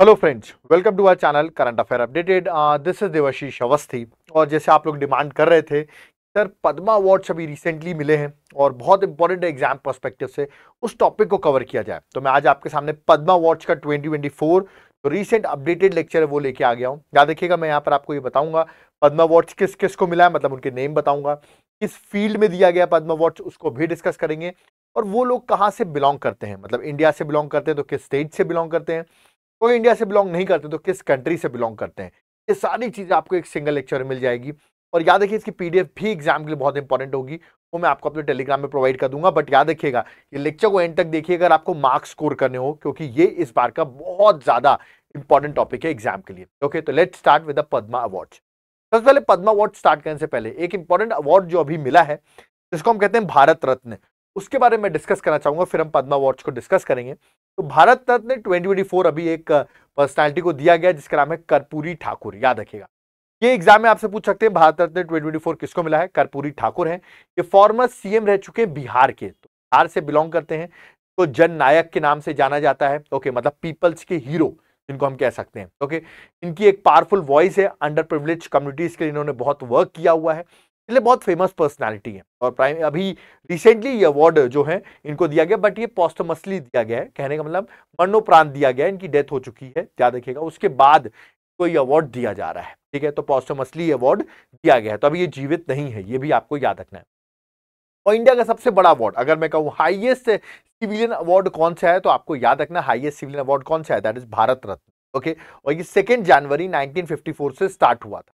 Hello friends welcome to our channel current affair updated this is Devashish Awasthi और जैसे आप लोग demand कर रहे थे सर पद्मा अवार्ड्स अभी रिसेंटली मिले हैं और बहुत इंपॉर्टेंट एग्ज़ाम पर्सपेक्टिव से उस टॉपिक को कवर किया जाए। तो मैं आज आपके सामने पद्मा अवार्ड्स का 2024 तो रिसेंट अपडेटेड लेक्चर है वो लेके आ गया हूँ। याद देखिएगा मैं यहाँ पर आपको ये बताऊँगा पद्मा अवार्ड्स किस किस को मिला है मतलब उनके नेम बताऊँगा, किस फ़ील्ड में दिया गया पद्मा अवार्ड्स उसको भी डिस्कस करेंगे। और वो लोग कहाँ से बिलोंग करते हैं? मतलब इंडिया से बिलोंग करते हैं तो किस स्टेट से बिलोंग करते हैं? कोई इंडिया से बिलोंग नहीं करते तो किस कंट्री से बिलोंग करते हैं? ये सारी चीज़ें आपको एक सिंगल लेक्चर में मिल जाएगी। और याद रखिए, इसकी पीडीएफ भी एग्ज़ाम के लिए बहुत इंपॉर्टेंट होगी, वो मैं आपको अपने टेलीग्राम में प्रोवाइड कर दूँगा। बट याद रखिएगा, ये लेक्चर को एंड तक देखिए, अगर आपको मार्क्स स्कोर करने हो, क्योंकि ये इस बार का बहुत ज़्यादा इंपॉर्टेंट टॉपिक है एग्ज़ाम के लिए। ओके तो let start with the Padma award सबसे पहले पद्मा अवार्ड स्टार्ट करने से पहले, एक इंपॉर्टेंट अवार्ड जो अभी मिला है, जिसको हम कहते हैं भारत रत्न। उसके बारे में डिस्कस करना चाहूँगा, फिर हम पद्मा अवार्ड्स को डिस्कस करेंगे। तो भारत रत्न 2024 अभी एक पर्सनालिटी को दिया गया, जिसका नाम है कर्पूरी ठाकुर, याद रखिएगा। ये एग्ज़ाम में आपसे पूछ सकते हैं, भारत रत्न 2024 किसको मिला है? कर्पूरी ठाकुर है। ये फॉर्मर सीएम रह चुके हैं बिहार के तो बिहार से बिलोंग करते हैं। तो जन नायक के नाम से जाना जाता है। ओके मतलब पीपल्स के हीरो जिनको हम कह सकते हैं। ओके इनकी एक पावरफुल वॉइस है अंडर प्रिविलेज कम्युनिटीज के लिए इन्होंने बहुत वर्क किया हुआ है। इसलिए बहुत फ़ेमस पर्सनालिटी है। और प्राइम अभी रिसेंटली ये अवार्ड जो है, इनको दिया गया बट ये पोस्टमसली दिया गया है। कहने का मतलब मरणोपरांत दिया गया इनकी डेथ हो चुकी है, याद रखिएगा। उसके बाद कोई अवार्ड दिया जा रहा है, ठीक है? तो पोस्टमसली अवार्ड दिया गया है। तो अभी ये जीवित नहीं है, ये भी आपको याद रखना है। और इंडिया का सबसे बड़ा अवार्ड अगर मैं कहूँ हाइएस्ट सिविलियन अवार्ड कौन सा है तो आपको याद रखना हाइएस्ट सिविलियन अवार्ड कौन सा है? That is Bharat Ratna okay और ये सेकेंड जनवरी 1954 से स्टार्ट हुआ था।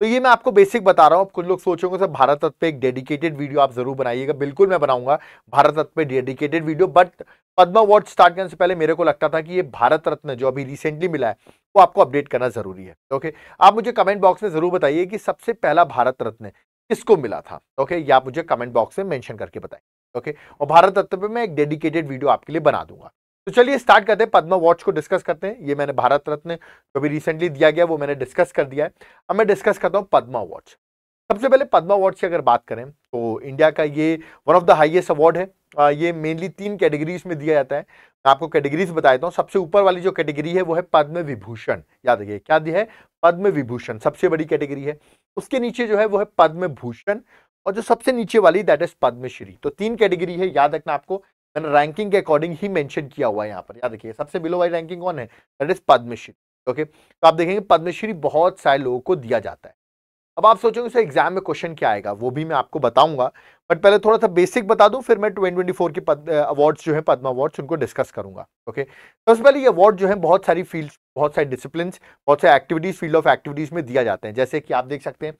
तो ये मैं आपको बेसिक बता रहा हूँ। कुछ लोग सोचोगे सर भारत रत्न पे एक डेडिकेटेड वीडियो आप ज़रूर बनाइएगा। बिल्कुल मैं बनाऊँगा भारत रत्न पे dedicated video but Padma award start करने से पहले मेरे को लगता था कि ये भारत रत्न जो अभी रिसेंटली मिला है, वो आपको अपडेट करना ज़रूरी है। ओके आप मुझे कमेंट बॉक्स में ज़रूर बताइए कि सबसे पहला भारत रत्न किसको मिला था? ओके ये आप मुझे कमेंट बॉक्स में मेंशन करके बताएँ ओके और भारत रत्न पे मैं एक डेडिकेटेड वीडियो आपके लिए बना दूँगा। तो चलिए स्टार्ट करते हैं, पद्मा वॉच को डिस्कस करते हैं। ये मैंने भारत रत्न जो भी रिसेंटली दिया गया, वो मैंने डिस्कस कर दिया है। अब मैं डिस्कस करता हूँ पद्मा वॉच सबसे पहले पद्मा अवार्ड की अगर बात करें तो इंडिया का ये one of the highest award है। ये मेनली तीन कैटेगरीज में दिया जाता है। मैं आपको कैटेगरीज बता देता हूँ। सबसे ऊपर वाली जो कैटेगरी है, वो है पद्म विभूषण। याद रखिए, क्या दिया है? पद्म विभूषण, सबसे बड़ी कैटेगरी है। उसके नीचे जो है, वो है पद्म भूषण और जो सबसे नीचे वाली दैट इज़ पद्मश्री। तो तीन कैटेगरी है, याद रखना आपको। मैंने रैंकिंग के अकॉर्डिंग ही मेंशन किया हुआ है यहाँ पर। याद रखिए सबसे बिलो वाली रैंकिंग कौन है? दैट इज़ पद्मश्री ओके तो आप देखेंगे पद्मश्री बहुत सारे लोगों को दिया जाता है। अब आप सोचोगे, सर एग्ज़ाम में क्वेश्चन क्या आएगा? वो भी मैं आपको बताऊँगा। बट पहले थोड़ा सा बेसिक बता दूँ, फिर मैं 2024 के अवार्ड्स जो है, पद्मा अवार्ड्स उनको डिस्कस करूँगा ओके सबसे पहले ये अवार्ड जो है, बहुत सारी फ़ील्ड बहुत सारी डिसिप्लिन बहुत सारी एक्टिविटीज़ फ़ील्ड ऑफ़ एक्टिविटीज़ में दिया जाते हैं। जैसे कि आप देख सकते हैं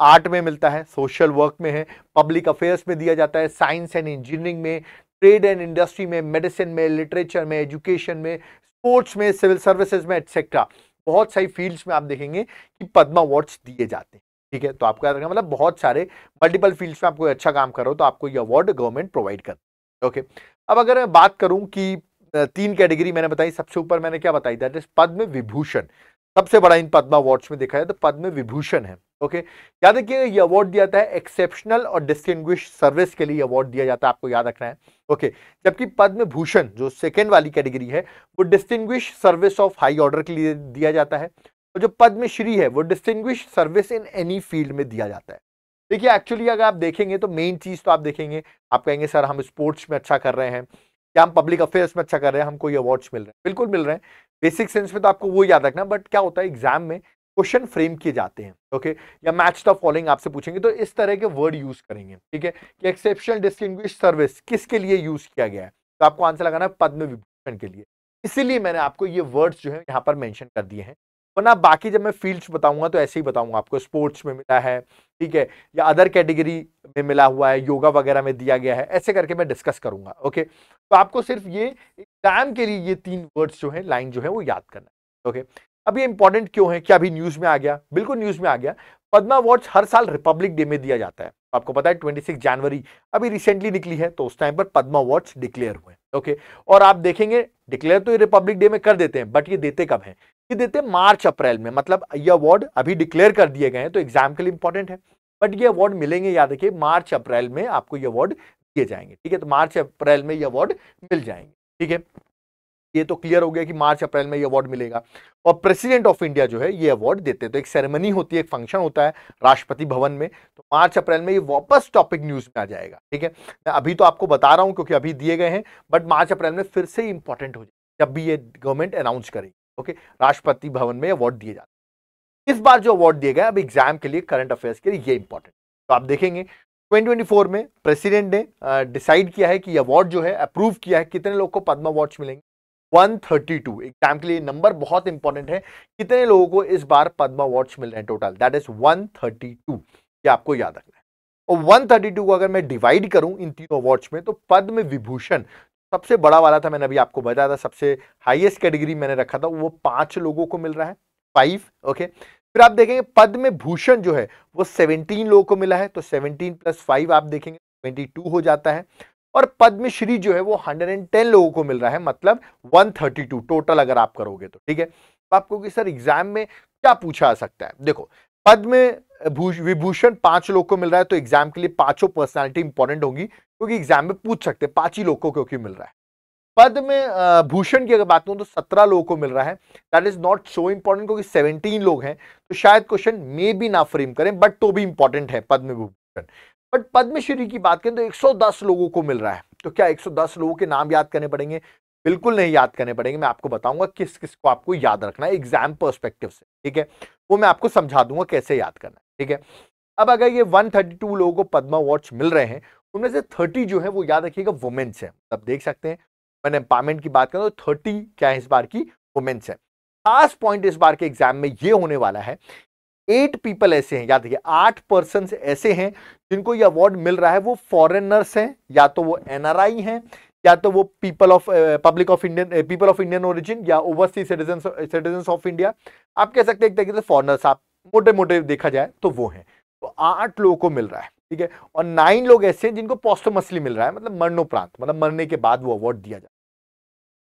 आर्ट में मिलता है सोशल वर्क में है पब्लिक अफेयर्स में दिया जाता है साइंस एंड इंजीनियरिंग में ट्रेड एंड इंडस्ट्री में, मेडिसिन में, लिटरेचर में, एजुकेशन में, स्पोर्ट्स में, सिविल सर्विसेज़ में एटसेट्रा बहुत सारी फील्ड्स में आप देखेंगे कि पद्मा अवार्ड्स दिए जाते हैं, ठीक है? तो आपको याद रखना मतलब बहुत सारे मल्टीपल फील्ड्स में आप कोई अच्छा काम करो तो आपको ये अवार्ड गवर्नमेंट प्रोवाइड कर ओके अब अगर मैं बात करूँ कि तीन कैटेगरी मैंने बताई, सबसे ऊपर मैंने क्या बताई? That is Padma Vibhushan. सबसे बड़ा इन पद्मा अवार्ड्स में देखा जाए तो पद्म विभूषण है ओके याद रखिए, ये अवार्ड दिया जाता है एक्सेप्शनल और डिस्टिंग्विश सर्विस के लिए अवार्ड दिया जाता है, आपको याद रखना है ओके जबकि पद्म भूषण, जो सेकेंड वाली कैटेगरी है, वो distinguish service of high order के लिए दिया जाता है, और जो पद्मश्री है, वो distinguish service in any field में दिया जाता है। देखिए एक्चुअली अगर आप देखेंगे तो मेन चीज़ तो आप देखेंगे, आप कहेंगे, सर, हम स्पोर्ट्स में अच्छा कर रहे हैं, या हम पब्लिक अफेयर्स में अच्छा कर रहे हैं, हमको ये अवार्ड्स मिल रहे हैं। बिल्कुल मिल रहे हैं बेसिक सेंस में तो आपको वो याद रखना, बट क्या होता है, एग्ज़ाम में क्वेश्चन फ्रेम किए जाते हैं, ओके? या मैच द फॉलोइंग आपसे पूछेंगे तो इस तरह के वर्ड यूज़ करेंगे, ठीक है? कि एक्सेप्शनल डिस्टिंग्विश सर्विस किसके लिए यूज़ किया गया है? तो आपको आंसर लगाना है पद्म विभूषण के लिए। इसीलिए मैंने आपको ये वर्ड्स जो है यहाँ पर मैंशन कर दिए हैं। वरना बाकी जब मैं फील्ड्स बताऊँगा तो ऐसे ही बताऊँगा आपको। स्पोर्ट्स में मिला है, ठीक है, या अदर कैटेगरी में मिला हुआ है, योगा वगैरह में दिया गया है, ऐसे करके मैं डिस्कस करूँगा, ओके? तो आपको सिर्फ़ ये, एग्ज़ाम के लिए ये तीन वर्ड्स जो है, लाइन जो है, वो याद करना है, ओके? अब ये इंपॉर्टेंट क्यों है क्या अभी न्यूज़ में आ गया? बिल्कुल न्यूज़ में आ गया। पद्मा अवार्ड्स हर साल रिपब्लिक डे में दिया जाता है। आपको पता है, ट्वेंटी जनवरी अभी रिसेंटली निकली है तो उस टाइम पर पद्मा अवार्ड्स डिक्लेयर हुए ओके? और आप देखेंगे, डिक्लेयर तो ये रिपब्लिक डे में कर देते हैं, बट ये देते कब है? ये देते मार्च, अप्रैल में। मतलब ये अवार्ड अभी डिक्लेयर कर दिए गए हैं तो एग्ज़ाम के लिए इंपॉर्टेंट है। बट ये अवार्ड मिलेंगे, याद रखिए, मार्च, अप्रैल में आपको ये अवार्ड दिए जाएँगे। ठीक है तो मार्च, अप्रैल में ये अवार्ड मिल जाएँगे। ठीक है? ये तो क्लियर हो गया कि मार्च, अप्रैल में ये अवार्ड मिलेगा। और प्रेसिडेंट ऑफ़ इंडिया जो है, ये अवार्ड देते हैं। तो एक सेरेमनी होती है, एक फ़ंक्शन होता है राष्ट्रपति भवन में। तो मार्च, अप्रैल में ये वापस टॉपिक न्यूज़ में आ जाएगा। ठीक है? मैं अभी तो आपको बता रहा हूँ, क्योंकि अभी दिए गए हैं बट मार्च, अप्रैल में फिर से इंपॉर्टेंट हो जाए जब भी ये गवर्नमेंट अनाउंस करेगी। ओके, राष्ट्रपति भवन में अवार्ड दिए जाते हैं। इस बार जो अवार्ड दिए गए अब एग्ज़ाम के लिए करंट अफेयर्स के लिए ये इंपॉर्टेंट तो आप देखेंगे 2024 में प्रेसिडेंट ने डिसाइड किया है कि अवार्ड जो है अप्रूव किया है, कितने लोग को पद्मा अवार्ड्स मिलेंगे? 132 एग्ज़ाम के लिए नंबर बहुत इंपॉर्टेंट है, कितने लोगों को इस बार पद्मा अवार्ड्स मिल रहे हैं टोटल दैट इज़ 132 ये आपको याद रखना है। और 132 को अगर मैं डिवाइड करूँ इन तीनों अवार्ड्स में तो पद्म विभूषण सबसे बड़ा वाला था, मैंने अभी आपको बताया था, सबसे हाईएस्ट कैटेगरी मैंने रखा था, वो पाँच लोगों को मिल रहा है फाइव ओके फिर आप देखेंगे पद्म भूषण जो है, वो 17 लोगों को मिला है तो 17 प्लस फाइव आप देखेंगे 22 हो जाता है। और पद्मश्री जो है, वो 110 लोगों को मिल रहा है मतलब 132 टोटल अगर आप करोगे तो ठीक है? तो आपको कि सर एग्ज़ाम में क्या पूछा जा सकता है? देखो पद्म विभूषण पाँच लोग को मिल रहा है तो एग्ज़ाम के लिए पाँचों पर्सनालिटी इंपॉर्टेंट होगी, क्योंकि एग्ज़ाम में पूछ सकते हैं, पाँच ही लोग को क्योंकि मिल रहा है? पद में भूषण की अगर बात करूँ तो सत्रह लोगों को मिल रहा है। That is not so important क्योंकि सेवनटीन लोग हैं तो शायद क्वेश्चन मे भी ना फ्रेम करें बट तो भी इंपॉर्टेंट है पद्म भूषण। बट पद्मश्री की बात करें तो 110 लोगों को मिल रहा है। तो क्या 110 लोगों के नाम याद करने पड़ेंगे? बिल्कुल नहीं याद करने पड़ेंगे, मैं आपको बताऊँगा किस किस को आपको याद रखना है एग्ज़ाम पर्सपेक्टिव से, ठीक है? वो मैं आपको समझा दूँगा कैसे याद करना है। ठीक है? अब अगर ये 132 लोगों को पद्मा अवार्ड्स मिल रहे हैं, उनमें से 30 जो है वो याद रखिएगा वुमेन्स है। तब देख सकते हैं मैंने एम्पावरमेंट की बात करूँ तो 30 क्या है इस बार की? वुमेन्स है। खास पॉइंट इस बार के एग्ज़ाम में ये होने वाला है एट पीपल ऐसे हैं, याद रखिए, आठ पर्सन ऐसे हैं जिनको ये अवार्ड मिल रहा है, वो फॉरेनर्स हैं, या तो वो एनआरआई हैं, या तो वो people of public of Indian people of Indian origin या overseas citizen citizen of India आप कह सकते हैं एक तरीके से फॉरनर्स आप मोटे मोटे देखा जाए तो वो हैं। तो आठ लोगों को मिल रहा है, ठीक है? और नाइन लोग ऐसे हैं जिनको पोस्टमसली मिल रहा है मतलब मरणोपरांत मतलब मरने के बाद वो अवार्ड दिया जाए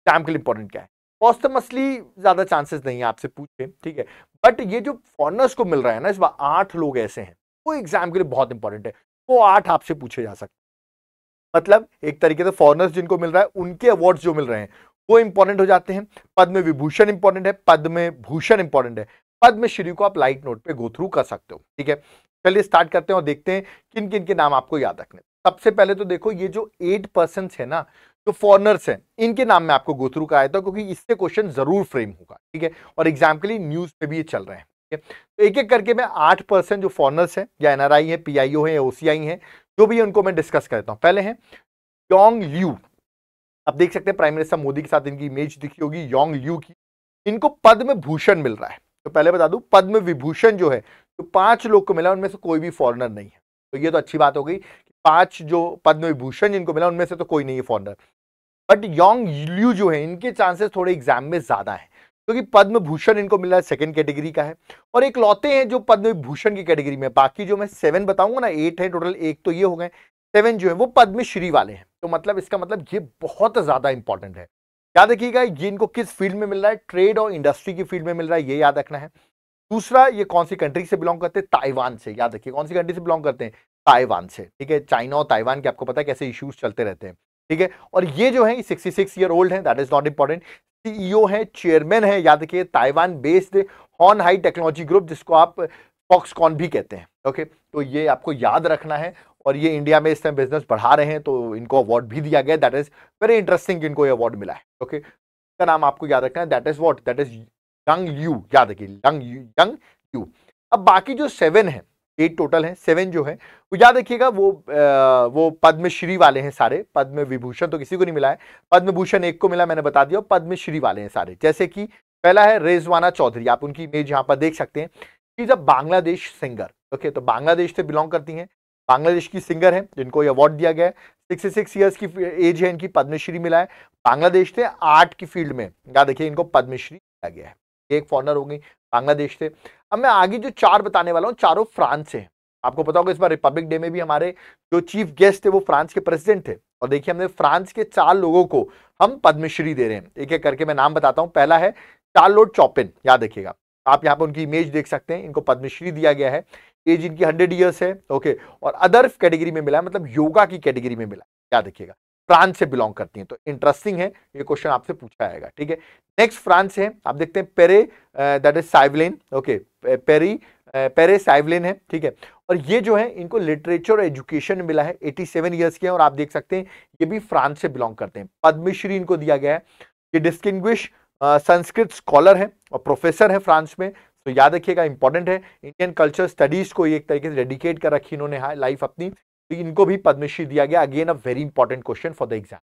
टाइम के लिए इंपॉर्टेंट क्या है? पोस्टमसली ज़्यादा चांसेस नहीं है आपसे पूछे, ठीक है? बट ये जो फॉरनर्स को मिल रहा है ना, इस बार आठ लोग ऐसे हैं, वो एग्ज़ाम के लिए बहुत इंपॉर्टेंट है। वो आठ आपसे पूछे जा सकते मतलब एक तरीके से फॉरनर्स जिनको मिल रहा है, उनके अवार्ड्स जो मिल रहे हैं, वो इंपॉर्टेंट हो जाते हैं। पद्म विभूषण इंपॉर्टेंट है पद्म भूषण इंपॉर्टेंट है। पद्मश्री को आप लाइट नोट पे गो थ्रू कर सकते हो, ठीक है? चलिए स्टार्ट करते हैं और देखते हैं किन किन के नाम आपको याद रखने सबसे पहले तो देखो, ये जो एट पर्सन है ना, जो फॉरनर्स हैं, इनके नाम में आपको गोथ्रू कराया था क्योंकि इससे क्वेश्चन ज़रूर फ्रेम होगा, ठीक है? और एग्ज़ाम के लिए न्यूज़ पे भी ये चल रहे हैं, ठीक है? तो एक एक करके मैं आठ पर्सन जो फॉरनर्स हैं, या एनआरआई है पीआईओ है या ओसीआई है, जो भी है उनको मैं डिस्कस करता हूँ। पहले है योंग ल्यू आप देख सकते हैं प्राइम मिनिस्टर मोदी के साथ इनकी इमेज दिखी होगी योंग ल्यू की। इनको पद्म भूषण मिल रहा है। तो पहले बता दू, पद्म विभूषण जो है तो पाँच लोग को मिला, उनमें से कोई भी फॉरनर नहीं है। तो ये तो अच्छी बात हो गई कि पाँच जो पद्म विभूषण जिनको मिला, उनमें से तो कोई नहीं है फॉरनर बट योंग ल्यू जो है, इनके चांसेस थोड़े एग्ज़ाम में ज़्यादा है, क्योंकि पद्म भूषण इनको मिला है सेकंड कैटेगरी का है। और एक लौते हैं जो पद्म भूषण की कैटेगरी में बाकी जो मैं सेवन बताऊँगा ना एट है टोटल एक तो ये हो गए। सेवन जो है, वो पद्मश्री वाले हैं। तो मतलब इसका मतलब ये बहुत ज़्यादा इंपॉर्टेंट है। याद रखिएगा, ये इनको किस फ़ील्ड में मिल रहा है? ट्रेड और इंडस्ट्री की फ़ील्ड में मिल रहा है, ये याद रखना है। दूसरा, ये कौन सी कंट्री से बिलोंग करते हैं? ताइवान से। याद रखिए, कौन सी कंट्री से बिलोंग करते हैं? ताइवान से, ठीक है? चाइना और ताइवान के, आपको पता है कैसे इश्यूज़ चलते रहते हैं, ठीक है? और ये जो है सिक्सटी सिक्स ईयर ओल्ड है that is not important CEO है चेयरमैन है, याद रखिए, Taiwan based Hon Hai technology group जिसको आप फॉक्सकॉन भी कहते हैं ओके तो ये आपको याद रखना है। और ये इंडिया में इस टाइम बिज़नेस बढ़ा रहे हैं तो इनको अवार्ड भी दिया गया दैट इज़ वेरी इंटरेस्टिंग इनको ये अवार्ड मिला है। ओके इसका नाम आपको याद रखना है। That is what that is Young Liu याद रखिए यंग यंग यू अब बाकी जो सेवन है एट टोटल है सेवन जो है वो याद रखिएगा वो आ, वो पद्मश्री वाले हैं सारे। पद्म विभूषण तो किसी को नहीं मिला है। पद्म भूषण एक को मिला मैंने बता दिया पद्मश्री वाले हैं सारे। जैसे कि पहला है रेजवाना चौधरी। आप उनकी इमेज यहाँ पर देख सकते हैं। Is a Bangladesh singer okay तो बांग्लादेश से बिलोंग करती हैं। बांग्लादेश की सिंगर है, जिनको ये अवार्ड दिया गया है। सिक्सटी सिक्स ईयर्स की एज है, इनकी पद्मश्री मिला है। बांग्लादेश से आर्ट की फ़ील्ड में याद देखिए इनको पद्मश्री दिया गया है। एक फॉरनर हो गई बांग्लादेश से। अब मैं आगे जो चार बताने वाला हूँ, चारों फ्रांस से आपको पता होगा इस बार रिपब्लिक डे में भी हमारे जो चीफ गेस्ट थे, वो फ्रांस के प्रेसिडेंट थे। और देखिए हमने फ्रांस के चार लोगों को हम पद्मश्री दे रहे हैं। एक एक करके मैं नाम बताता हूँ। पहला है चार्लोट चौपिन याद रखिएगा। आप यहाँ पर उनकी इमेज देख सकते हैं। इनको पद्मश्री दिया गया है। एज इनकी हंड्रेड ईयर्स है, ओके, और अदर कैटेगरी में मिला मतलब योगा की कैटेगरी में मिला याद रखिएगा, फ्रांस से बिलोंग करती हैं तो इंटरेस्टिंग है, ये क्वेश्चन आपसे पूछा जाएगा, ठीक है? नेक्स्ट फ्रांस है, आप देखते हैं Pierre that is Sylvain, okay Pierre Pierre Sylvain है, ठीक है? और ये जो है, इनको लिटरेचर और एजुकेशन मिला है 87 इयर्स के हैं, और आप देख सकते हैं, ये भी फ्रांस से बिलोंग करते हैं। पद्मश्री इनको दिया गया है, ये डिस्टिंग्विश संस्कृत स्कॉलर है, और प्रोफेसर है फ्रांस में तो याद रखिएगा इंपॉर्टेंट है इंडियन कल्चर स्टडीज़ को एक तरीके से डेडिकेट कर रखी इन्होंने लाइफ अपनी। तो इनको भी पद्मश्री दिया गया। Again a very important question for the exam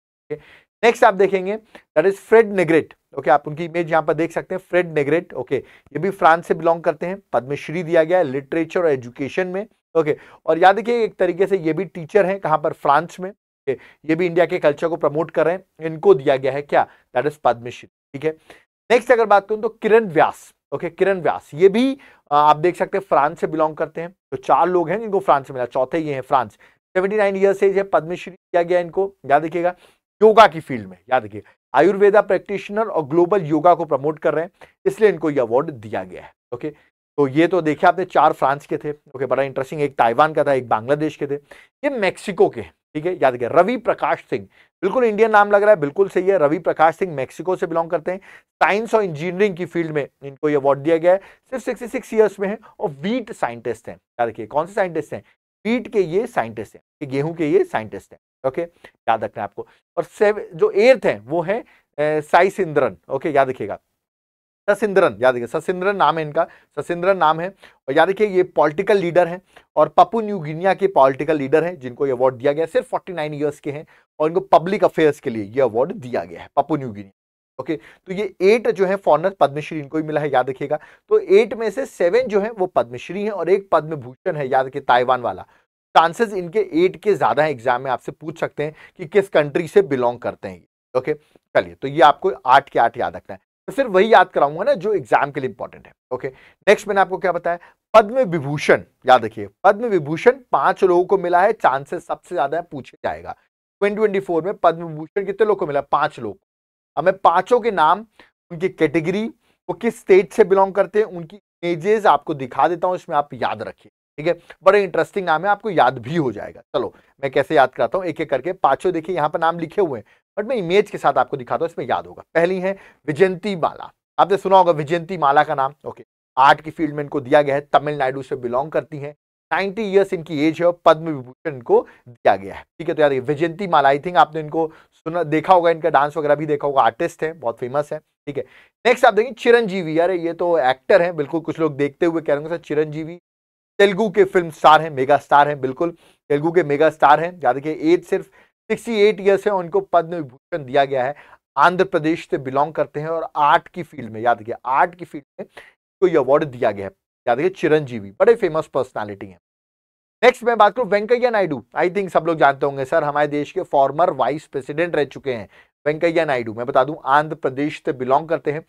next आप देखेंगे that is Fred Negrit okay आप उनकी इमेज यहाँ पर देख सकते हैं फ्रेड नेग्रेट ओके ये भी फ्रांस से बिलोंग करते हैं पद्मश्री दिया गया है लिटरेचर और एजुकेशन में ओके okay, और याद रखिए एक तरीके से ये भी टीचर हैं कहाँ पर? फ्रांस में ओके ये भी इंडिया के कल्चर को प्रमोट कर रहे हैं इनको दिया गया है क्या? दैट इज़ पद्मश्री ठीक है? नेक्स्ट अगर बात करूँ तो किरण व्यास ओके किरण व्यास ये भी आप देख सकते हैं फ्रांस से बिलोंग करते हैं। तो चार लोग हैं जिनको फ्रांस से मिला, चौथे ये हैं फ्रांस। 79 नाइन ईयर्स एज है पद्मश्री किया गया इनको, याद रखिएगा। योगा की फ़ील्ड में, याद रखिएगा आयुर्वेदा प्रैक्टिशनर और ग्लोबल योगा को प्रमोट कर रहे हैं, इसलिए इनको ये अवार्ड दिया गया है। ओके तो ये तो देखिए आपने चार फ्रांस के थे। ओके बड़ा इंटरेस्टिंग एक ताइवान का था, एक बांग्लादेश के थे। ये मैक्सिको के ठीक है? याद रखिए रवि प्रकाश सिंह। बिल्कुल इंडियन नाम लग रहा है, बिल्कुल सही है। रवि प्रकाश सिंह मैक्सिको से बिलोंग करते हैं। साइंस और इंजीनियरिंग की फ़ील्ड में इनको ये अवार्ड दिया गया है। सिर्फ़ सिक्सटी सिक्स ईयर्स में है और वीट साइंटिस्ट हैं। याद रखिए, कौन से साइंटिस्ट हैं? वीट के ये साइंटिस्ट हैं गेहूँ के ये साइंटिस्ट हैं ओके याद रखना है आपको। और जो एर्थ है, वो है साई सिंद्रन ओके याद रखिएगा। ससिंद्रन, याद रखिए, ससिंद्रन नाम है इनका, ससिंद्रन नाम है। और याद रखिए, ये पॉलिटिकल लीडर हैं और पपू न्यू गिनिया के पॉलिटिकल लीडर हैं, जिनको ये अवार्ड दिया गया, सिर्फ़ 49 इयर्स के हैं और इनको पब्लिक अफेयर्स के लिए ये अवार्ड दिया गया है पपू न्यू गिनिया ओके तो ये एट जो है फॉरनर पद्मश्री, इनको ही मिला है, याद रखिएगा। तो एट में से सेवन जो है, वो पद्मश्री है और एक पद्म भूषण है, याद रखिए ताइवान वाला। चांसेस इनके एट के ज़्यादा है एग्ज़ाम में आपसे पूछ सकते हैं कि किस कंट्री से बिलोंग करते हैं ओके चलिए तो ये आपको आठ के आठ याद रखना है। तो सिर्फ़ वही याद कराऊँगा ना जो एग्ज़ाम के लिए इंपॉर्टेंट है। ओके नेक्स्ट मैंने आपको क्या बताया? पद्म विभूषण याद रखिए। पद्म विभूषण पाँच लोगों को मिला है चांसेस सबसे ज़्यादा पूछे जाएगा। 2024 में पद्म विभूषण कितने लोग को मिला? पाँच लोग अब मैं पाँचों के नाम, उनकी कैटेगरी वो किस स्टेट से बिलोंग करते हैं, उनकी इमेजेस आपको दिखा देता हूँ, इसमें आप याद रखिए। ठीक है? बड़े इंटरेस्टिंग नाम है, आपको याद भी हो जाएगा। चलो, मैं कैसे याद कराता हूँ? एक एक करके। पाँचों देखिए, यहाँ पर नाम लिखे हुए हैं। बट मैं इमेज के साथ आपको दिखाता हूँ, इसमें याद होगा। पहली है विजयंती माला। आपने सुना होगा विजयंती माला का नाम? ओके। आर्ट की फ़ील्ड में इनको दिया गया है, तमिलनाडु से बिलोंग करती हैं। 90 इयर्स इनकी एज है और पद्म विभूषण इनको दिया गया है। ठीक है तो यार विजयंती माला, आई थिंक आपने इनको सुना, देखा होगा, इनका डांस वगैरह भी देखा होगा, आर्टिस्ट है, बहुत फ़ेमस है। ठीक है, नेक्स्ट आप देखेंगे चिरंजीवी। यार ये तो एक्टर है, बिल्कुल कुछ लोग देखते हुए कह रहे हैं चिरंजीवी। तेलुगु के फ़िल्म स्टार हैं, मेगा स्टार हैं, बिल्कुल। तेलुगु के मेगा स्टार हैं, याद रखिए, एज सिर्फ़ 68 ईयर्स है, उनको पद्म विभूषण दिया गया है। आंध्र प्रदेश से बिलोंग करते हैं और आर्ट की फ़ील्ड में, याद रखिए, आर्ट की फ़ील्ड में को ये अवार्ड दिया गया है। याद रखिए, चिरंजीवी, बड़े फ़ेमस पर्सनालिटी हैं। नेक्स्ट मैं बात करूँ वेंकैया नायडू। आई थिंक सब लोग जानते होंगे सर हमारे देश के फॉर्मर वाइस प्रेसिडेंट रह चुके हैं। वेंकैया नायडू, मैं बता दूँ, आंध्र प्रदेश से बिलोंग करते हैं।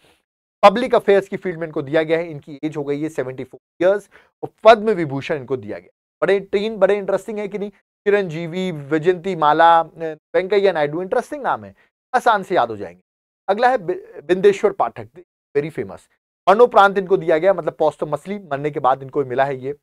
पब्लिक अफेयर्स की फ़ील्ड में इनको दिया गया है, इनकी एज हो गई है सेवेंटी फोर ईयर्स और पद्म विभूषण इनको दिया गया बड़े तीन बड़े इंटरेस्टिंग है कि नहीं? चिरंजीवी, विजयंती, माला वेंकैया नायडू इंटरेस्टिंग नाम है। आसान से याद हो जाएँगे। अगला है बिंदेश्वर पाठक वेरी फ़ेमस मरणोपरांत इनको दिया गया मतलब पौस्त मछली मरने के बाद इनको मिला है ये।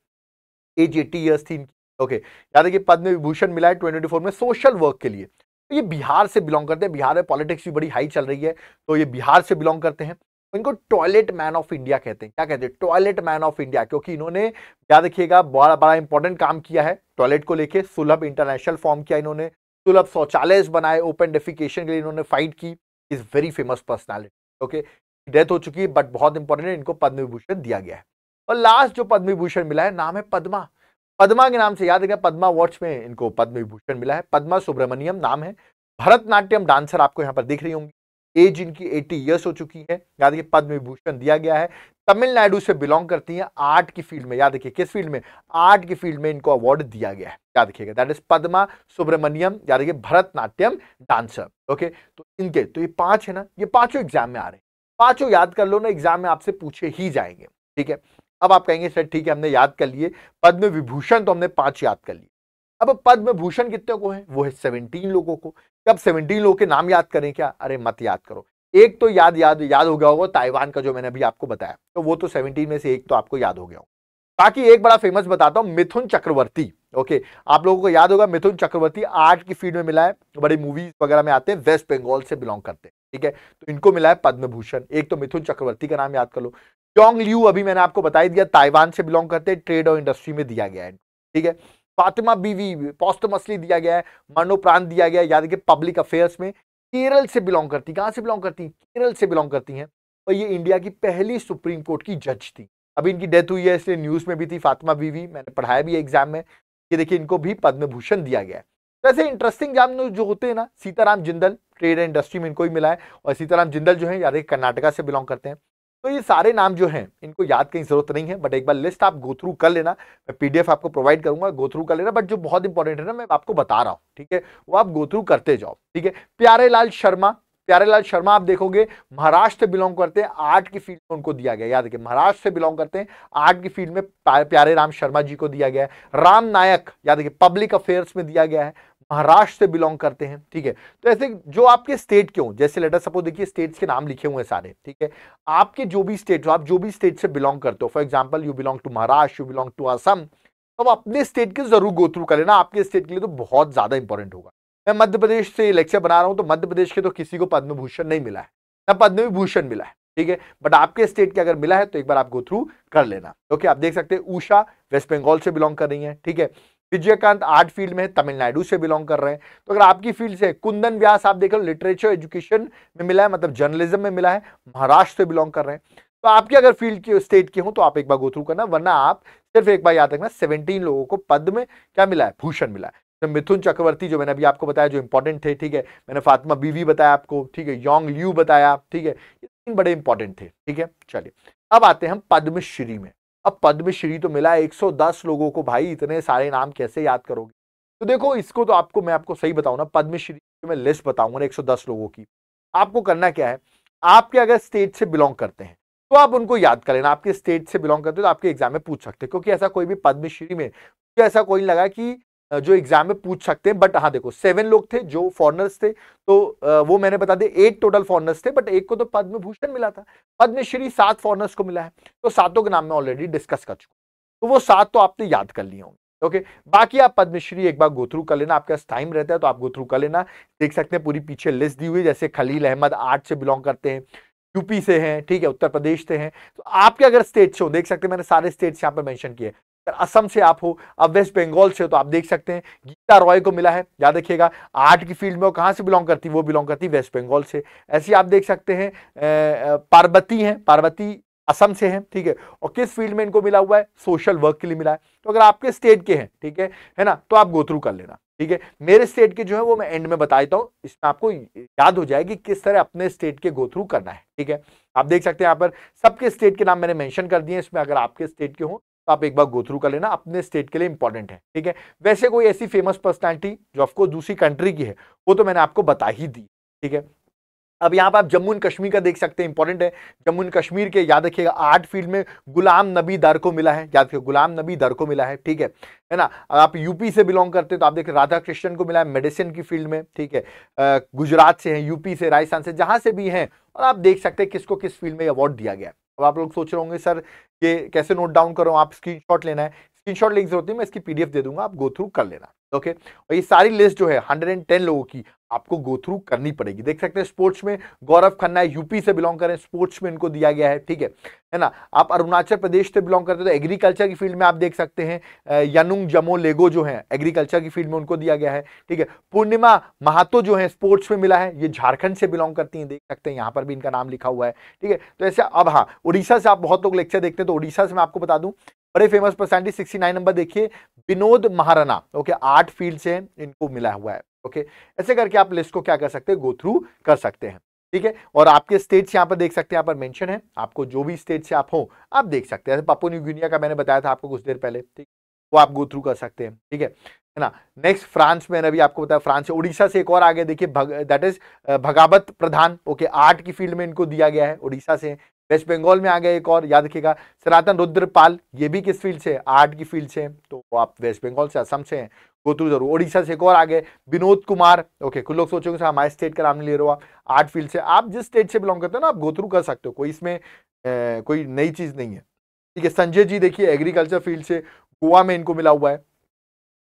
एज एटी ईयर्स थी इनकी। ओके याद है कि पद्म विभूषण मिला है ट्वेंटी फोर में सोशल वर्क के लिए। तो ये बिहार से बिलोंग करते हैं, बिहार में पॉलिटिक्स भी बड़ी हाई चल रही है तो ये बिहार से बिलोंग करते हैं। इनको टॉयलेट मैन ऑफ़ इंडिया कहते हैं। क्या कहते हैं? टॉयलेट मैन ऑफ़ इंडिया, क्योंकि इन्होंने, याद रखिएगा, बड़ा बड़ा इंपॉर्टेंट काम किया है टॉयलेट को लेके। सुलभ इंटरनेशनल फॉर्म किया इन्होंने। सुलभ शौचालय बनाए ओपन डेफिकेशन के लिए इन्होंने फाइट की। Is very famous personality okay death हो चुकी है बट बहुत इंपॉर्टेंट है, इनको पद्म विभूषण दिया गया है। और लास्ट जो पद्म विभूषण मिला है, नाम है पद्मा। पद्मा के नाम से याद रखिए पद्मा वॉच में इनको पद्म विभूषण मिला है। पद्मा सुब्रमण्यम नाम है। भरतनाट्यम डांसर आपको यहाँ पर दिख रही होंगी। एज इनकी 80 ईयर्स हो चुकी है, याद रखिए पद्म विभूषण दिया गया है, तमिलनाडु से बिलोंग करती हैं आर्ट की फ़ील्ड में, याद रखिए किस फ़ील्ड में? आर्ट की फ़ील्ड में इनको अवार्ड दिया गया है, याद रखिएगा दैट इज़ पद्मा सुब्रमण्यम, याद रखिए भरतनाट्यम डांसर ओके तो इनके तो ये पाँच है ना, ये पाँचों एग्ज़ाम में आ रहे हैं, पाँचों याद कर लो ना एग्ज़ाम में आपसे पूछे ही जाएँगे, ठीक है? अब आप कहेंगे, सर, ठीक है, हमने याद कर लिए, पद्म विभूषण तो हमने पाँच याद कर लिए। अब पद्म भूषण कितने को है? वो है सेवनटीन लोगों को। कब सेवनटीन लोगों के नाम याद करें क्या? अरे मत याद करो। एक तो याद याद याद हो गया होगा ताइवान का जो मैंने अभी आपको बताया। तो वो तो सेवनटीन में से एक तो आपको याद हो गया होगा। बाकी एक बड़ा फ़ेमस बताता हूँ, मिथुन चक्रवर्ती। ओके, आप लोगों को याद होगा मिथुन चक्रवर्ती आर्ट की फ़ील्ड में मिला है। बड़ी मूवीज़ वगैरह में आते हैं वेस्ट बंगाल से बिलोंग करते हैं, ठीक है? तो इनको मिला है पद्म भूषण। एक तो मिथुन चक्रवर्ती का नाम याद कर लो। योंग लियू अभी मैंने आपको बताई दिया, ताइवान से बिलोंग करते हैं ट्रेड और इंडस्ट्री में दिया गया है, ठीक है? फातिमा बीवी पॉस्टमसली दिया गया है मरणोपरांत दिया गया याद कि पब्लिक अफेयर्स में। केरल से बिलोंग करती, कहाँ से बिलोंग करती? केरल से बिलोंग करती हैं। और ये इंडिया की पहली सुप्रीम कोर्ट की जज थी। अभी इनकी डेथ हुई है, इसलिए न्यूज़ में भी थी फातिमा बीवी, मैंने पढ़ाया भी एग्ज़ाम में। ये देखिए, इनको भी पद्म भूषण दिया गया है। ऐसे इंटरेस्टिंग एग्ज़ाम जो होते हैं ना, Sitaram Jindal trade and industry में इनको ही मिला है। और सीताराम जिंदल जो है, याद कर्नाटका से बिलोंग करते हैं। तो ये सारे नाम जो हैं, इनको याद की ज़रूरत नहीं है बट एक बार लिस्ट आप गो थ्रू कर लेना। मैं पीडीएफ आपको प्रोवाइड करूँगा गो थ्रू कर लेना बट जो बहुत इंपॉर्टेंट है ना, मैं आपको बता रहा हूँ, ठीक है? वो आप गो थ्रू करते जाओ, ठीक है? प्यारे लाल शर्मा प्यारे लाल शर्मा आप देखोगे, महाराष्ट्र से बिलोंग करते हैं, आर्ट की फ़ील्ड में उनको दिया गया, याद रखिए, महाराष्ट्र से बिलोंग करते हैं, आर्ट की फ़ील्ड में प्यारे राम शर्मा जी को दिया गया है, राम नायक, याद रखिए पब्लिक अफेयर्स में दिया गया है महाराष्ट्र से बिलोंग करते हैं, ठीक है? तो ऐसे जो आपके स्टेट के हो, जैसे लेटर सपोज़ देखिए स्टेट्स के नाम लिखे हुए हैं सारे, ठीक है? आपके जो भी स्टेट आप जो भी स्टेट से बिलोंग करते हो, for example you belong to Maharashtra, you belong to Assam तो अपने स्टेट के ज़रूर गो थ्रू कर लेना, आपके स्टेट के लिए तो बहुत ज़्यादा इंपॉर्टेंट होगा। मैं मध्य प्रदेश से लेक्चर बना रहा हूँ तो मध्य प्रदेश के तो किसी को पद्म भूषण नहीं मिला है, ना पद्म विभूषण मिला है, ठीक है? बट आपके स्टेट के अगर मिला है तो एक बार आप गो थ्रू कर लेना, ओके? आप देख सकते हैं उषा वेस्ट बंगाल से बिलोंग कर रही है, ठीक है? विजयकांत आर्ट फ़ील्ड में तमिलनाडु से बिलोंग कर रहे हैं। तो अगर आपकी फ़ील्ड से कुंदन व्यास, आप देख लो लिटरेचर, एजुकेशन में मिला है मतलब जर्नलिज्म में मिला है, महाराष्ट्र से बिलोंग कर रहे हैं। तो आपकी अगर फ़ील्ड की, स्टेट की हो तो आप एक बार गो थ्रू करना, वरना आप सिर्फ़ एक बार याद रखना सेवनटीन लोगों को पद में क्या मिला है? भूषण मिला है। तो मिथुन चक्रवर्ती, जो मैंने अभी आपको बताया, जो इंपॉर्टेंट थे, ठीक है। मैंने फातिमा बीवी बताया आपको, ठीक है। योंग लियू बताया, ठीक है। ये तीन बड़े इंपॉर्टेंट थे, ठीक है। चलिए, अब आते हैं हम पद्मश्री में। अब पद्मश्री तो मिला 110 लोगों को, भाई इतने सारे नाम कैसे याद करोगे? तो देखो, इसको तो आपको, मैं आपको सही बताऊँ ना, पद्मश्री मैं लिस्ट बताऊँगा ना 110 लोगों की। आपको करना क्या है, आपके अगर स्टेट से बिलोंग करते हैं तो आप उनको याद कर लेना, आपके स्टेट से बिलोंग करते हो तो आपके एग्ज़ाम में पूछ सकते हैं, क्योंकि ऐसा कोई भी पद्मश्री में ऐसा कोई लगा कि जो एग्ज़ाम में पूछ सकते हैं बट हाँ देखो सेवन लोग थे जो फॉरनर्स थे तो वो मैंने बता दिया एट टोटल फॉरनर्स थे बट एक को तो पद्म भूषण मिला था। पद्मश्री सात फॉरनर्स को मिला है। तो सातों के नाम में ऑलरेडी डिस्कस कर चुका तो वो सात तो आपने याद कर लिए होंगे ओके बाकी आप पद्मश्री एक बार गो थ्रू कर लेना, आपके पास टाइम रहता है तो आप गो थ्रू कर लेना। देख सकते हैं पूरी पीछे लिस्ट दी हुई जैसे खलील अहमद आर्ट से बिलोंग करते हैं यूपी से हैं, ठीक है, उत्तर प्रदेश से हैं। तो आपके अगर स्टेट से हो, देख सकते हैं मैंने सारे स्टेट्स यहाँ पर मेंशन किए असम से आप हो अब वेस्ट बंगाल से हो तो आप देख सकते हैं, गीता रॉय को मिला है। याद रखिएगा, आर्ट की फ़ील्ड में वो कहाँ से बिलोंग करती, वो बिलोंग करती वेस्ट बंगाल से। ऐसे आप देख सकते हैं पार्वती हैं, पार्वती असम से हैं, ठीक है। और किस फ़ील्ड में इनको मिला हुआ है? सोशल वर्क के लिए मिला है। तो अगर आपके स्टेट के हैं, ठीक है है ना तो आप गो थ्रू कर लेना, ठीक है। मेरे स्टेट के जो है, वो मैं एंड में बता देता हूँ, इसमें आपको याद हो जाएगी किस तरह अपने स्टेट के गो थ्रू करना है, ठीक है। आप देख सकते हैं यहाँ पर सबके स्टेट के नाम मैंने मेंशन कर दिए इसमें अगर आपके स्टेट के हो तो आप एक बार गो थ्रू कर लेना, अपने स्टेट के लिए इंपॉर्टेंट है, ठीक है? वैसे कोई ऐसी फ़ेमस पर्सनैलिटी जो ऑफकोर्स दूसरी कंट्री की है, वो तो मैंने आपको बता ही दी, ठीक है? अब यहाँ पर आप जम्मू एंड कश्मीर का देख सकते हैं इंपॉर्टेंट है। जम्मू एंड कश्मीर के, याद रखिएगा आर्ट फ़ील्ड में गुलाम नबी दर को मिला है, याद रखिए गुलाम नबी दर को मिला है, ठीक है? है ना? आप यूपी से बिलोंग करते हैं तो आप देखिए राधा कृष्णन को मिला है मेडिसिन की फ़ील्ड में, ठीक है? गुजरात से हैं यूपी से, राजस्थान से, जहाँ से भी हैं, और आप देख सकते हैं किसको किस फ़ील्ड में अवार्ड दिया गया अब आप लोग सोच रहे होंगे, सर ये कैसे नोट डाउन करो, आप स्क्रीनशॉट लेना है। स्क्रीनशॉट लिंक होती है, मैं इसकी पीडीएफ दे दूँगा, आप गो थ्रू कर लेना ओके और ये सारी लिस्ट जो है 110 लोगों की आपको गो थ्रू करनी पड़ेगी। देख सकते हैं स्पोर्ट्स में गौरव खन्ना यूपी से बिलोंग करें स्पोर्ट्स में इनको दिया गया है, ठीक है? है ना? आप अरुणाचल प्रदेश से बिलोंग करते हैं तो एग्रीकल्चर की फ़ील्ड में आप देख सकते हैं यनुंग, जमो, लेगो जो है एग्रीकल्चर की फ़ील्ड में उनको दिया गया है, ठीक है? पूर्णिमा महातो जो है स्पोर्ट्स में मिला है, ये झारखंड से बिलोंग करती हैं, देख सकते हैं, यहाँ पर भी इनका नाम लिखा हुआ है, ठीक है? तो ऐसे अब हाँ उड़ीसा से आप बहुत लोग लेक्चर देखते हैं तो उड़ीसा से मैं आपको बता दूँ, बड़े famous personality sixty nine number देखिए, Vinod Maharana okay art field से इनको मिला हुआ है। ओके? ऐसे करके आप लिस्ट को क्या कर सकते हैं? गो थ्रू कर सकते हैं। ठीक है? और आपके स्टेट्स यहाँ पर देख सकते हैं, यहाँ पर मेंशन है। आपको जो भी स्टेट से आप हो, आप देख सकते हैं। पापो न्यू गिनिया का मैंने बताया था आपको कुछ देर पहले, ठीक? वो आप गो थ्रू कर सकते हैं, ठीक है? है ना? नेक्स्ट फ्रांस में अभी आपको बताया फ्रांस से उड़ीसा से एक और आगे देखिए that is Bhagabat Pradhan, okay? Art की फ़ील्ड में इनको दिया गया है उड़ीसा से। वेस्ट बंगाल में आ गया एक और, याद रखिएगा। सनातन रुद्रपाल, ये भी किस फ़ील्ड से? आर्ट की फ़ील्ड से। तो आप वेस्ट बंगाल से असम से हैं। गोतरू ज़रूर। ओडिशा से एक और आगे विनोद कुमार। ओके कुछ लोग सोचेंगे सर हमारे स्टेट का नाम ले रहे हो आप। आर्ट फ़ील्ड से आप जिस स्टेट से बिलोंग करते हो ना आप गोथ्रू कर सकते हो। कोई इसमें ए, कोई नई चीज़ नहीं है। ठीक है संजय जी देखिए एग्रीकल्चर फ़ील्ड से गोवा में इनको मिला हुआ है।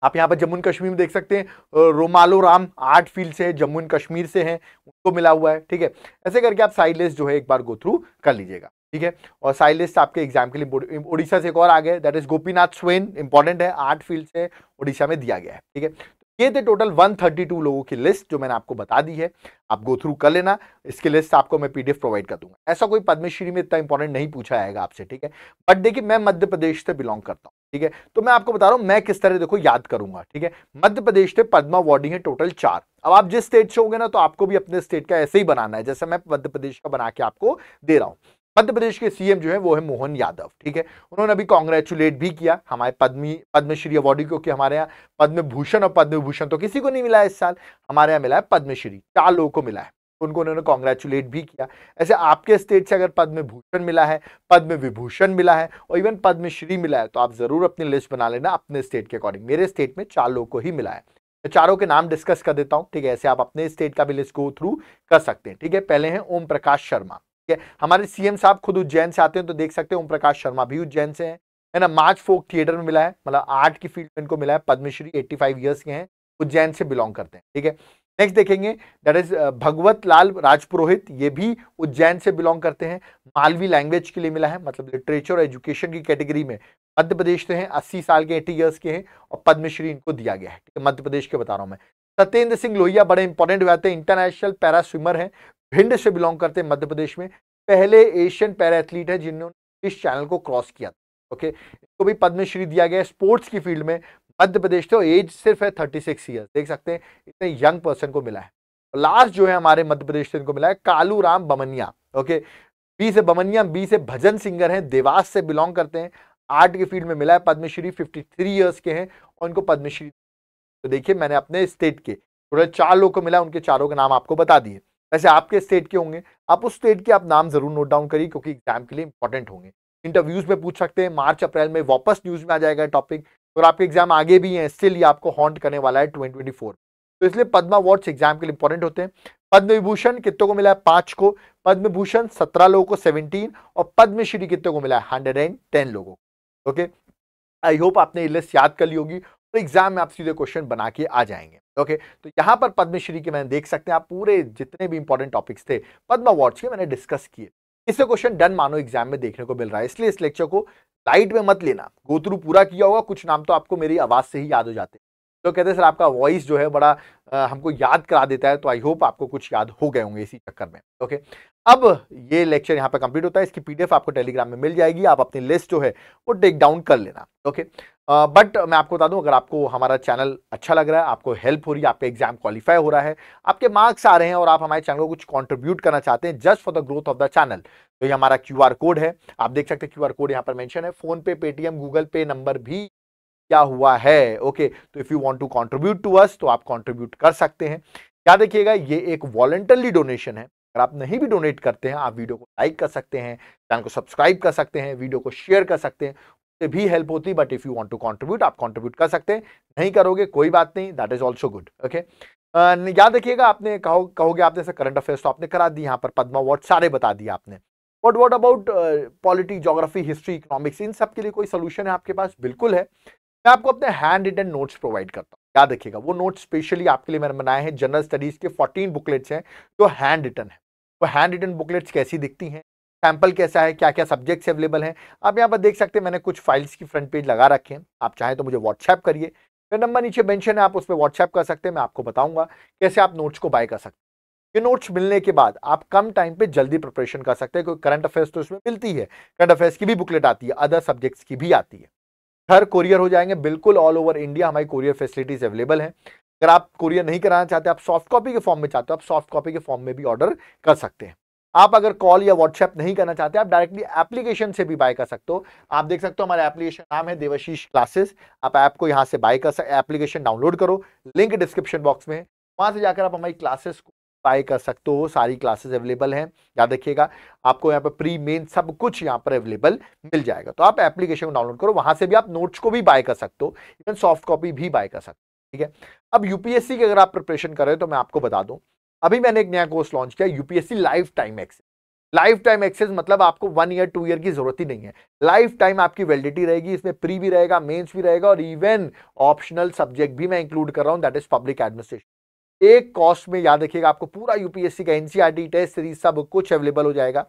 आप यहाँ पर जम्मू कश्मीर में देख सकते हैं। रोमालो राम आर्ट फ़ील्ड से है जम्मू एंड कश्मीर से हैं उनको मिला हुआ है। ठीक है ऐसे करके आप साइड लिस्ट जो है एक बार गो थ्रू कर लीजिएगा। ठीक है? और साइड लिस्ट आपके एग्ज़ाम के लिए उड़ीसा से एक और आ गया that is Gopinath Swain important है आर्ट फ़ील्ड से उड़ीसा में दिया गया है, ठीक है? ये थे टोटल 132 लोगों की लिस्ट जो मैंने आपको बता दी है। आप गो थ्रू कर लेना। इसकी लिस्ट आपको मैं पीडीएफ प्रोवाइड कर दूँगा। ऐसा कोई पद्मश्री में इतना इंपॉर्टेंट नहीं पूछा जाएगा आपसे, ठीक है? बट देखिए, मैं मध्य प्रदेश से बिलोंग करता हूँ, ठीक है? तो मैं आपको बता रहा हूँ, मैं किस तरह, देखो, याद करूँगा, ठीक है? मध्य प्रदेश से पद्मा अवार्डिंग है टोटल चार। अब आप जिस स्टेट से होंगे ना तो आपको भी अपने स्टेट का ऐसे ही बनाना है, जैसे मैं मध्य प्रदेश का बना के आपको दे रहा हूँ। मध्य प्रदेश के सीएम जो है, वो है मोहन यादव, ठीक है? उन्होंने अभी कॉन्ग्रेचुलेट भी किया हमारे पद्मी, पद्मश्री अवार्डी क्योंकि हमारे यहाँ पद्म भूषण और पद्म विभूषण तो किसी को नहीं मिला है इस साल, हमारे यहाँ मिला है पद्मश्री, चार लोगों को मिला है, उनको उन्होंने कॉन्ग्रेचुलेट भी किया। ऐसे आपके स्टेट से अगर पद्म भूषण मिला है पद्म विभूषण मिला है और इवन पद्मश्री मिला है तो आप ज़रूर अपनी लिस्ट बना लेना अपने स्टेट के अकॉर्डिंग मेरे स्टेट में चार लोगों को ही मिला है। मैं चारों के नाम डिस्कस कर देता हूँ, ठीक है? ऐसे आप अपने स्टेट का भी लिस्ट गो थ्रू कर सकते हैं, ठीक है? पहले हैं ओम प्रकाश शर्मा। है? हमारे सीएम साहब खुद उज्जैन से आते हैं तो देख सकते हैं ओम प्रकाश शर्मा भी उज्जैन से हैं। है ना? मार्च फोक थिएटर में मिला है मतलब आर्ट की फ़ील्ड में इनको मिला है, पद्मश्री 85 इयर्स के हैं, उज्जैन से बिलोंग करते हैं, ठीक है? नेक्स्ट देखेंगे, दैट इज़ भगवत लाल राजपुरोहित, ये भी उज्जैन से बिलोंग करते हैं, मालवी लैंग्वेज के लिए मिला है मतलब लिटरेचर और एजुकेशन की कैटेगरी में, मध्य प्रदेश से हैं, अस्सी साल के एटी ईयर्स के हैं, और पद्मश्री इनको दिया गया है मध्य प्रदेश के बता रहा हूँ मैं। सत्येंद्र सिंह लोहिया, बड़े इंपॉर्टेंट हुए हैं, इंटरनेशनल पैरा स्विमर हैं भिंड से बिलोंग करते हैं मध्य प्रदेश में। पहले एशियन पैरा एथलीट है जिन्होंने इस चैनल को क्रॉस किया था। ओके? इनको भी पद्मश्री दिया गया स्पोर्ट्स की फ़ील्ड में। मध्य प्रदेश तो एज सिर्फ़ है थर्टी सिक्स ईयर्स। देख सकते हैं, इतने यंग पर्सन को मिला है। लास्ट जो है हमारे मध्य प्रदेश से इनको मिला है कालू राम बमनिया। ओके? बी से बमनिया, बी से भजन सिंगर हैं, देवास से बिलोंग करते हैं। आर्ट की फ़ील्ड में मिला है पद्मश्री, फिफ्टी थ्री ईयर्स के हैं और इनको पद्मश्री तो देखिए मैंने अपने स्टेट के टोटल चार लोग को मिला, उनके चारों के नाम आपको बता दिए। वैसे आपके स्टेट के होंगे। आप उस स्टेट के आप नाम ज़रूर नोट डाउन करिए क्योंकि एग्ज़ाम के लिए इंपॉर्टेंट होंगे। इंटरव्यूज़ में पूछ सकते हैं, मार्च, अप्रैल में वापस न्यूज़ में आ जाएगा टॉपिक और आपके एग्ज़ाम आगे भी हैं स्टिल ये आपको हॉन्ट करने वाला है ट्वेंटी तो इसलिए पद्मा अवार्ड्स एग्ज़ाम के लिए इंपॉर्टेंट होते हैं। पद्म विभूषण कितों को मिला है? पाँच को। पद्म भूषण सत्रह लोगों को सेवनटीन और पद्मश्री कितों को मिला है? हंड्रेड एंड टेन लोगों ओके आई होप आपने लिस्ट याद कर ली होगी। तो एग्ज़ाम में आप सीधे क्वेश्चन बना के आ जाएँगे। ओके? तो यहाँ पर पद्मश्री के मैंने देख सकते हैं, आप पूरे जितने भी इंपॉर्टेंट टॉपिक्स थे, पद्म अवार्ड्स के मैंने डिस्कस किए। इससे क्वेश्चन डन मानो एग्ज़ाम में देखने को मिल रहा है। इसलिए इस लेक्चर को लाइट में मत लेना। गो थ्रू पूरा किया होगा, कुछ नाम तो आपको मेरी आवाज़ से ही याद हो जाते हैं। तो कहते हैं सर आपका वॉइस जो है बड़ा आ, हमको याद करा देता है तो आई होप आपको कुछ याद हो गए होंगे इसी चक्कर में। ओके अब ये लेक्चर यहाँ पर कंप्लीट होता है। इसकी पीडीएफ आपको टेलीग्राम में मिल जाएगी। आप अपनी लिस्ट जो है वो टेक डाउन कर लेना। ओके बट मैं आपको बता दूँ अगर आपको हमारा चैनल अच्छा लग रहा है आपको हेल्प हो रही है आपका एग्ज़ाम क्वालिफाई हो रहा है आपके मार्क्स आ रहे हैं और आप हमारे चैनल को कुछ कंट्रीब्यूट करना चाहते हैं just for the growth of the channel तो ये हमारा क्यूआर कोड है। आप देख सकते हैं क्यूआर कोड यहाँ पर मैंशन है। फ़ोन पे पेटीएम गूगल पे नंबर भी क्या हुआ है? ओके तो if you want to contribute to us तो आप कंट्रीब्यूट कर सकते हैं। क्या देखिएगा ये एक वॉलेंटरली डोनेशन है। अगर आप नहीं भी डोनेट करते हैं, आप वीडियो को लाइक कर सकते हैं चैनल को सब्सक्राइब कर सकते हैं वीडियो को शेयर कर सकते हैं। उससे भी हेल्प होती but if you want to contribute आप कंट्रीब्यूट कर सकते हैं। नहीं करोगे, कोई बात नहीं that is also good okay याद रखिएगा, आपने कहो, कहोगे आपने करंट अफेयर्स तो आपने करा दी, यहाँ पर पद्मा अवार्ड सारे बता दिए आपने। What what about polity geography history economics इन सब के लिए कोई सोल्यूशन है आपके पास? बिल्कुल है। मैं आपको अपने हैंड रिटन नोट्स प्रोवाइड करता हूँ। याद रखिएगा, वो नोट्स स्पेशली आपके लिए मैंने बनाए हैं। जनरल स्टडीज़ के 14 बुकलेट्स हैं, जो हैंड रिटन है। वो हैंड रिटन बुकलेट्स कैसी दिखती हैं? सैंपल कैसा है? क्या क्या सब्जेक्ट्स अवेलेबल हैं? आप यहाँ पर देख सकते हैं, मैंने कुछ फाइल्स की फ्रंट पेज लगा रखे हैं। आप चाहें तो मुझे व्हाट्सएप करिए। मेरा नंबर नीचे मेंशन है, आप उस पर व्हाट्सएप कर सकते हैं। मैं आपको बताऊँगा कैसे आप नोट्स को बाय कर सकते हैं। ये नोट्स मिलने के बाद आप कम टाइम पे जल्दी प्रिपरेशन कर सकते हैं, क्योंकि करंट अफेयर्स तो इसमें मिलती है। करंट अफेयर्स की भी बुकलेट आती है अदर सब्जेक्ट्स की भी आती है। घर कोरियर हो जाएँगे, बिल्कुल ऑल ओवर इंडिया हमारी कोरियर फैसिलिटीज़ अवेलेबल हैं। अगर आप कोरियर नहीं कराना चाहते, आप सॉफ्ट कॉपी के फॉर्म में चाहते हो, आप सॉफ्ट कॉपी के फॉर्म में भी ऑर्डर कर सकते हैं। आप अगर कॉल या व्हाट्सएप नहीं करना चाहते, आप डायरेक्टली एप्लीकेशन से भी बाय कर सकते हो। आप देख सकते हो हमारा एप्लीकेशन नाम है देवशीष क्लासेस आप ऐप को यहाँ से बाय कर सकते एप्लीकेशन डाउनलोड करो। लिंक डिस्क्रिप्शन बॉक्स में वहाँ से जाकर आप हमारी क्लासेस को बाय कर सकते हो, सारी क्लासेस अवेलेबल हैं। याद रखिएगा, आपको यहाँ पर प्री मेन सब कुछ यहाँ पर अवेलेबल मिल जाएगा। तो आप एप्लीकेशन को डाउनलोड करो, वहाँ से भी आप नोट्स को भी बाय कर सकते हो इवन सॉफ्ट कॉपी भी बाय कर सकते हो, ठीक है? अब यूपीएससी की अगर आप प्रिपरेशन कर रहे हो तो मैं आपको बता दूँ, अभी मैंने एक नया कोर्स लॉन्च किया UPSC life time access life time access मतलब आपको वन ईयर टू ईयर की ज़रूरत ही नहीं है। लाइफ टाइम आपकी वैलिडिटी रहेगी, इसमें प्री भी रहेगा मेंस भी रहेगा और इवन ऑप्शनल सब्जेक्ट भी मैं इंक्लूड कर रहा हूँ दैट इज़ पब्लिक एडमिनिस्ट्रेशन एक कॉस्ट में, याद रखिएगा, आपको पूरा यूपीएससी का एनसीआरटी टेस्ट सीरीज़ सब कुछ अवेलेबल हो जाएगा।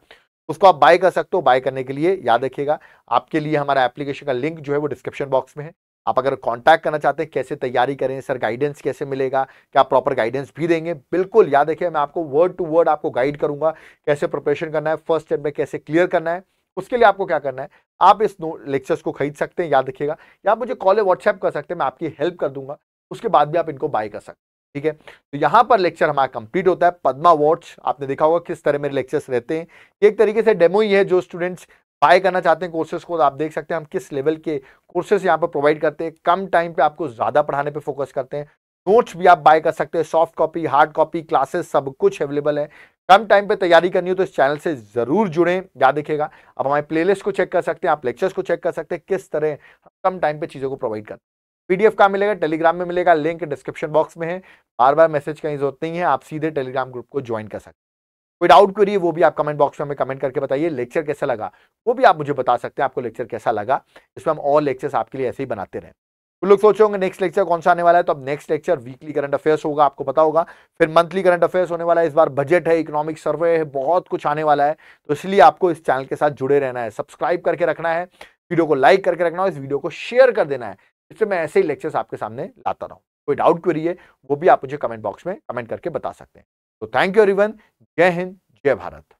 उसको आप बाय कर सकते हो बाय करने के लिए, याद रखिएगा। आपके लिए हमारा एप्लीकेशन का लिंक जो है वो डिस्क्रिप्शन बॉक्स में है। आप अगर कांटेक्ट करना चाहते हैं, कैसे तैयारी करें सर गाइडेंस कैसे मिलेगा, क्या प्रॉपर गाइडेंस भी देंगे, बिल्कुल याद रखिए, मैं आपको वर्ड टू वर्ड आपको गाइड करूँगा, कैसे प्रिपरेशन करना है फ़र्स्ट स्टेप में कैसे क्लियर करना है, उसके लिए आपको क्या करना है, आप इस लेक्चर्स को खरीद सकते हैं, याद रखिएगा। या आप मुझे कॉल व्हाट्सएप कर सकते हैं, मैं आपकी हेल्प कर दूँगा, उसके बाद भी आप इनको बाय कर सकते हैं। ठीक है? तो यहाँ पर लेक्चर हमारा कंप्लीट होता है। पद्मा वॉच आपने देखा होगा किस तरह मेरे लेक्चर्स रहते हैं। एक तरीके से डेमो ही है जो स्टूडेंट्स बाय करना चाहते हैं कोर्सेज को। आप देख सकते हैं हम किस लेवल के कोर्सेज यहाँ पर प्रोवाइड करते हैं। कम टाइम पे आपको ज़्यादा पढ़ाने पे फोकस करते हैं। नोट्स भी आप बाय कर सकते हैं। Soft copy hard copy classes सब कुछ अवेलेबल है। कम टाइम पे तैयारी करनी हो तो इस चैनल से ज़रूर जुड़ें। याद रखिएगा, आप हमारे प्लेलिस्ट को चेक कर सकते हैं, आप लेक्चर्स को चेक कर सकते हैं, किस तरह कम टाइम पे चीज़ों को प्रोवाइड करते हैं। पीडीएफ कहाँ मिलेगा? टेलीग्राम में मिलेगा, लिंक डिस्क्रिप्शन बॉक्स में है। बार बार मैसेज की ज़रूरत नहीं है, आप सीधे टेलीग्राम ग्रुप को ज्वाइन कर सकते हैं। कोई डाउट करिए वो भी आप कमेंट बॉक्स में हमें कमेंट करके बताइए। लेक्चर कैसा लगा? वो भी आप मुझे बता सकते हैं, आपको लेक्चर कैसा लगा? इसमें हम और लेक्चर्स आपके लिए ऐसे ही बनाते रहे। तो लोग सोच होंगे, नेक्स्ट लेक्चर कौन सा आने वाला है? तो अब next lecture weekly current affairs होगा, आपको पता होगा। फिर मंथली करंट अफेयर्स होने वाला है, इस बार बजट है, इकोनॉमिक सर्वे है, बहुत कुछ आने वाला है। तो इसलिए आपको इस चैनल के साथ जुड़े रहना है, सब्सक्राइब करके रखना है, वीडियो को लाइक करके रखना है इस वीडियो को शेयर कर देना है। इससे मैं ऐसे ही लेक्चर्स आपके सामने लाता रहूँ। कोई डाउट क्वेरी है, वो भी आप मुझे कमेंट बॉक्स में कमेंट करके बता सकते हैं। तो थैंक यू एवरीवन जय हिंद, जय भारत।